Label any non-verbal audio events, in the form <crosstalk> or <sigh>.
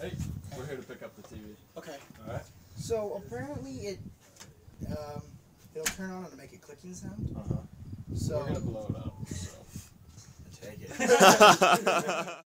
Hey, we're here to pick up the TV. Okay. All right. So apparently it um, it'll turn on and make a clicking sound. Uh huh. So We're gonna blow it up. So. <laughs> take it. <laughs> <laughs>